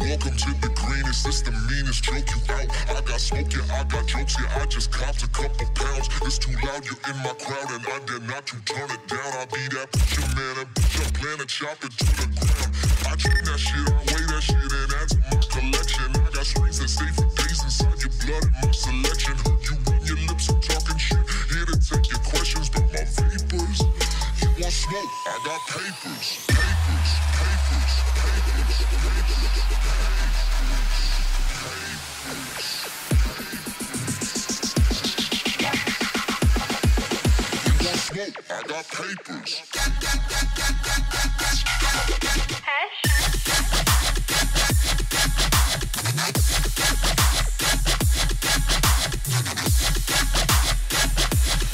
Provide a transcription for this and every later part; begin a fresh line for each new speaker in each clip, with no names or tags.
Welcome to the green. Is this the meanest joke you out? I got smoke, yeah, I got jokes, yeah. I just copped a couple pounds. It's too loud, you're in my crowd, and I dare not to turn it down. I be that pusher man, bitch, I plan to chop it to the ground. I train that shit, I weigh that shit, and add to my collection. I got strings that stay for days inside your blood and my selection. Heard you run your lips and talking shit. Here to take your questions, but my vapors. You want smoke? I got. Papers, papers, papers, papers. You want smoke? I got papers.
Hash.
You want smoke? Smoke, smoke, smoke. You want smoke? I got papers. I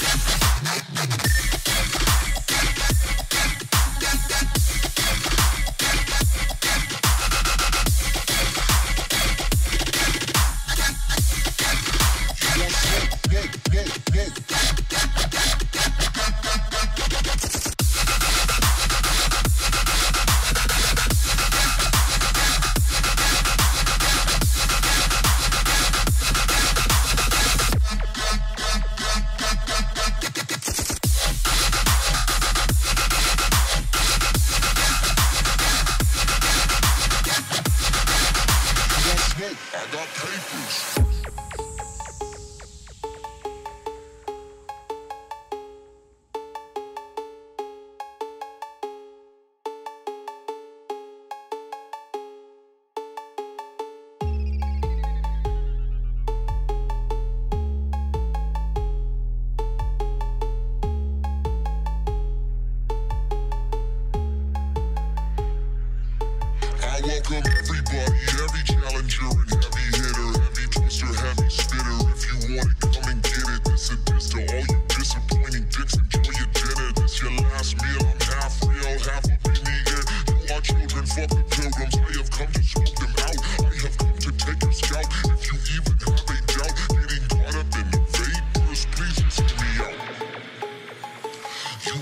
welcome everybody, every challenger and heavy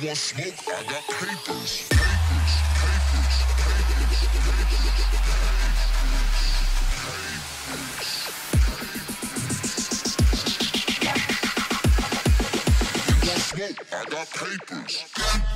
want smoke? I got papers. Papers, papers, papers, You want smoke? I got papers.
Hash.